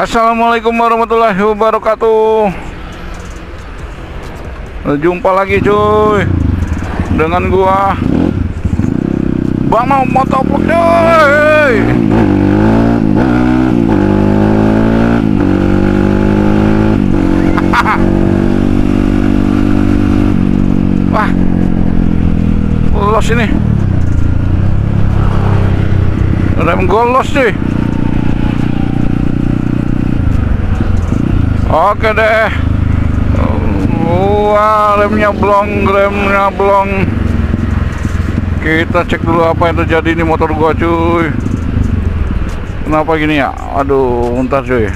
Assalamualaikum warahmatullahi wabarakatuh. Jumpa lagi cuy. Dengan gua Bang mau motovlog cuy. Wah Los ini. Rem golos cuy Oke deh. Wah, remnya blong, remnya blong. Kita cek dulu apa yang terjadi di motor gua, cuy. Kenapa gini ya? Aduh, bentar cuy.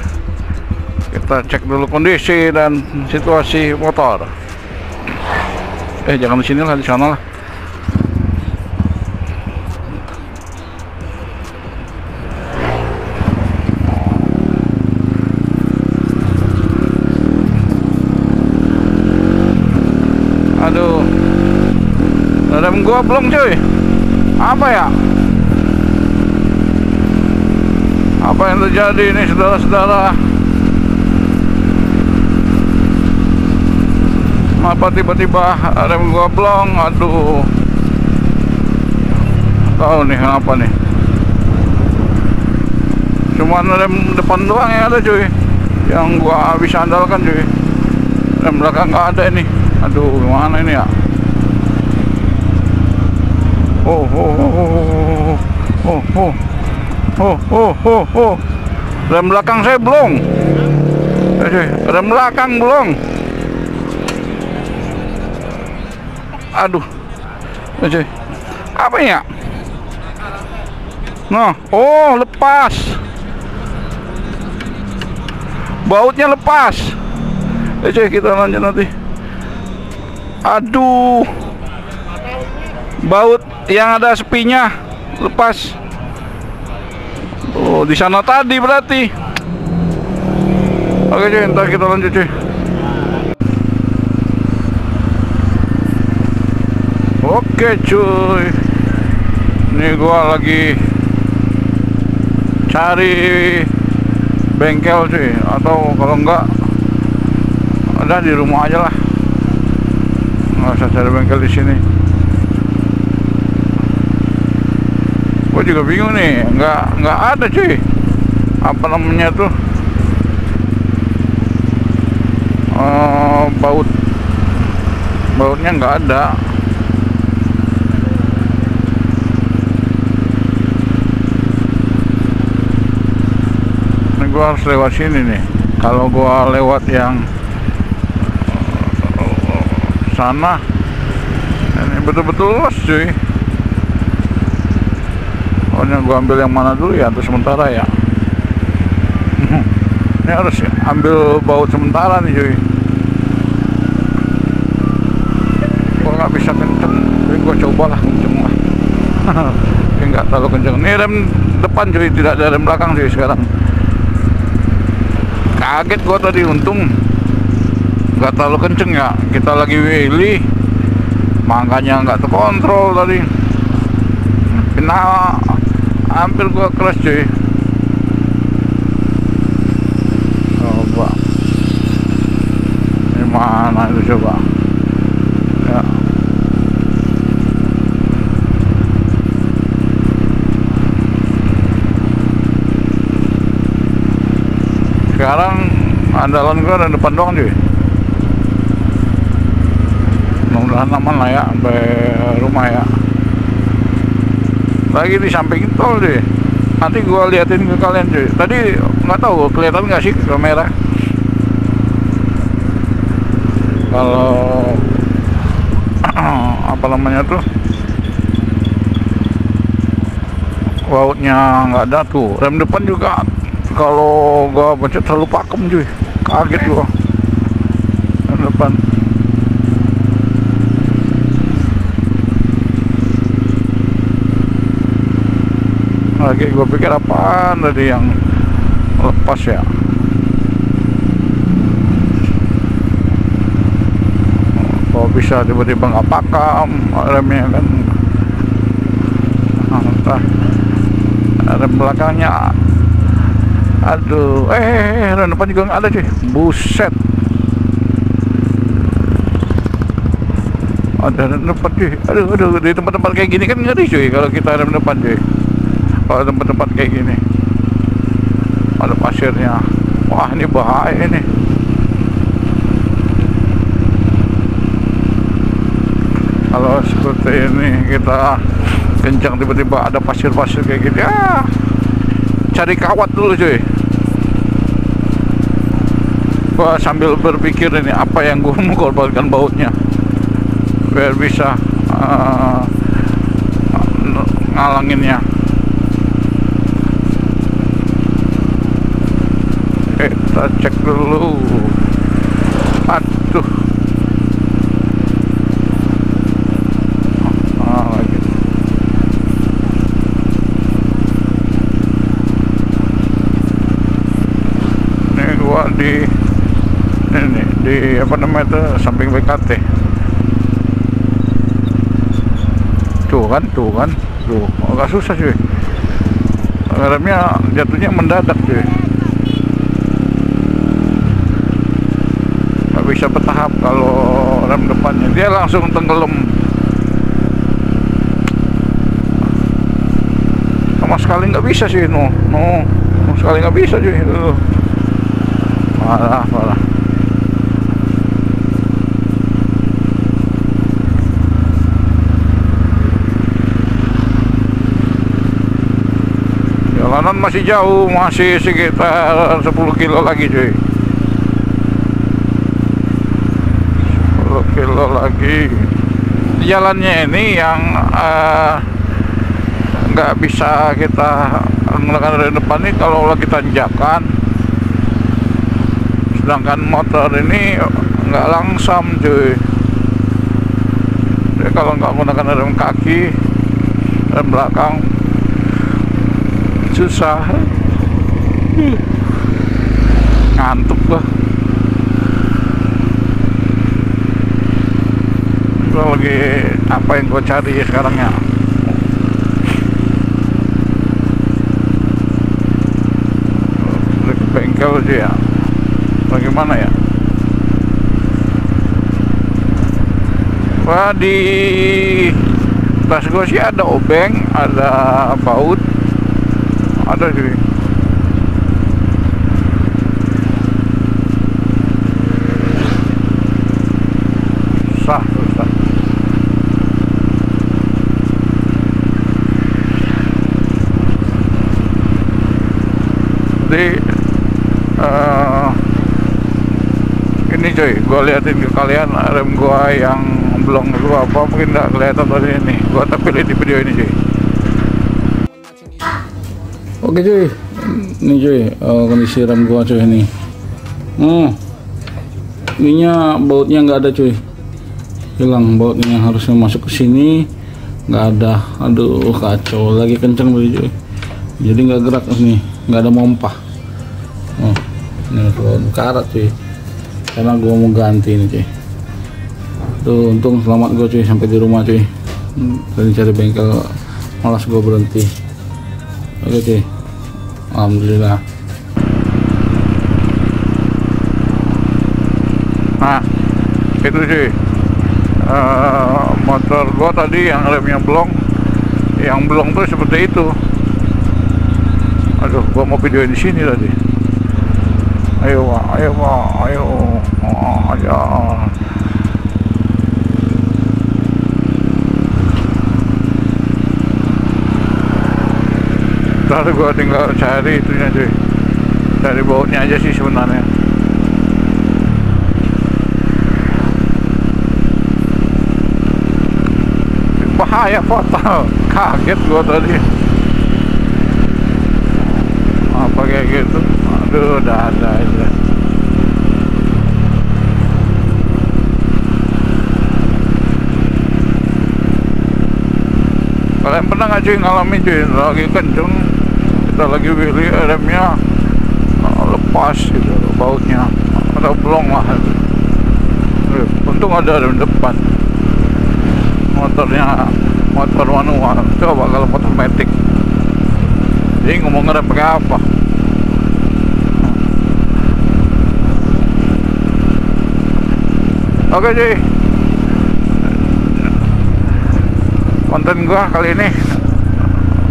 Kita cek dulu kondisi dan situasi motor. Eh, jangan di sini lah, di sana lah. Aduh. Rem gua belum cuy. Apa ya? Apa yang terjadi ini saudara-saudara? Apa tiba-tiba rem gua blong? Aduh. Tahu nih kenapa nih? Cuman rem depan doang yang ada cuy. Yang gua bisa andalkan cuy. Rem belakang nggak ada ini. Aduh, gimana ini ya? Oh, oh, oh, oh, oh, oh, oh, oh, oh, belakang saya belum. Rem belakang belum. Aduh, eh, apa ya? Nah, oh lepas. Bautnya lepas. Eh, kita lanjut nanti. Aduh. Baut yang ada sepinya lepas. Oh, di sana tadi berarti. Oke, cuy, ntar kita lanjut, cuy. Oke, cuy. Ini gua lagi cari bengkel, cuy, atau kalau enggak ada di rumah aja lah nggak usah cari bengkel di sini gue juga bingung nih nggak nggak ada cuy. Apa namanya tuh? Uh, baut. Bautnya nggak ada. Ini gue harus lewat sini nih. Kalau gue lewat yang sana ini betul-betul los cuy pokoknya gua ambil yang mana dulu ya untuk sementara ya. Ini harus ambil baut sementara nih cuy. Gua nggak bisa kenceng tapi gua coba lah kenceng lah. Oke, nggak terlalu kenceng. Ini rem depan cuy tidak ada rem belakang cuy sekarang. Kaget gua tadi untung nggak terlalu kenceng ya. Kita lagi wheelie makanya nggak terkontrol tadi. Kena hampir gua crash cuy. Coba. Ini mana itu coba? Ya. Sekarang andalan gua ada depan doang cuy. Mudah-mudahan aman lah ya sampai rumah ya lagi di samping tol deh. Nanti gua liatin ke kalian cuy. Tadi nggak tahu kelihatan nggak sih kamera? Kalau apa namanya tuh? Bautnya nggak ada tuh. Rem depan juga kalau gua pencet terlalu pakem cuy. Kaget gua rem depan lagi gue pikir apaan tadi yang lepas ya? Kok bisa tiba-tiba nggak pakam remnya kan? Nah, entah. Rem belakangnya. Aduh. Eh, eh, eh rem depan juga nggak ada cuy. Buset. Ada rem depan cuy. Aduh aduh di tempat-tempat kayak gini kan ngeri cuy kalau kita rem depan cuy kalau tempat-tempat kayak gini ada pasirnya. Wah ini bahaya ini. Kalau seperti ini kita kencang tiba-tiba ada pasir-pasir kayak gitu ya cari kawat dulu cuy. Gua sambil berpikir ini apa yang gua mau korbankan bautnya. Biar bisa uh, ngalanginnya kita cek dulu. Aduh. Di ini di apa namanya itu samping BKT tuh kan tuh kan. Tuh agak susah cuy. Remnya jatuhnya mendadak cuy bisa bertahap kalau rem depannya. Dia langsung tenggelam. Sama sekali nggak bisa sih no. No sama sekali nggak bisa cuy itu. Parah parah. Jalanan masih jauh masih sekitar 10 kilo lagi cuy 10 kilo lagi. Jalannya ini yang uh, nggak bisa kita menggunakan dari depan ini kalau lagi tanjakan. Sedangkan motor ini nggak langsam cuy. Jadi kalau nggak menggunakan rem kaki rem belakang susah. Ngantuk gua gua lagi apa yang gua cari sekarang ya. Bengkel aja ya. Bagaimana ya? Wah di tas gue sih ada obeng ada baut ada sih jadi uh, ini coy gue liatin ke kalian rem gue yang belum lu apa mungkin nggak kelihatan tadi ini. Gue lihat di video ini cuy oke cuy ini cuy uh, kondisi rem gue cuy ini. Hmm. Ininya bautnya nggak ada cuy hilang bautnya harusnya masuk ke sini. Nggak ada. Aduh kacau. Lagi kenceng cuy jadi nggak gerak nih. Nggak ada mompah. oh ini karat cuy. Karena gue mau ganti ini cuy. Tuh untung selamat gue cuy sampai di rumah cuy. Tadi cari bengkel malas gue berhenti. Oke cuy. Alhamdulillah. Nah itu cuy. Uh, motor gue tadi yang remnya blong. Yang blong tuh seperti itu. Aduh gue mau video di sini tadi ayo ayo ayo oh, aja ntar gua tinggal cari itunya cuy. Cari bautnya aja sih sebenarnya. Bahaya fatal. Kaget gua tadi. Apa kayak gitu aduh udah ada aja kalian pernah nggak cuy ngalamin cuy lagi kenceng kita lagi wheelie remnya uh, lepas gitu bautnya. Ada belum lah eh, untung ada rem depan. Motornya motor manual. Coba kalau motor metik. Jadi ngomong ngerem pakai apa oke cuy konten gua kali ini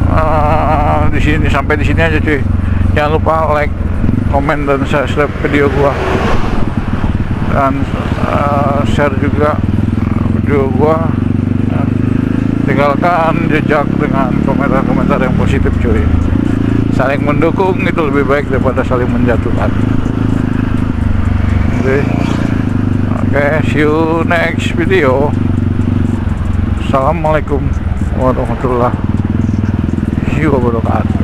uh, di sini sampai di sini aja cuy jangan lupa like komen dan subscribe video gua. Dan uh, share juga video gua. Tinggalkan jejak dengan komentar-komentar yang positif cuy. Saling mendukung itu lebih baik daripada saling menjatuhkan. Oke. Okay, see you next video. Assalamualaikum warahmatullahi wabarakatuh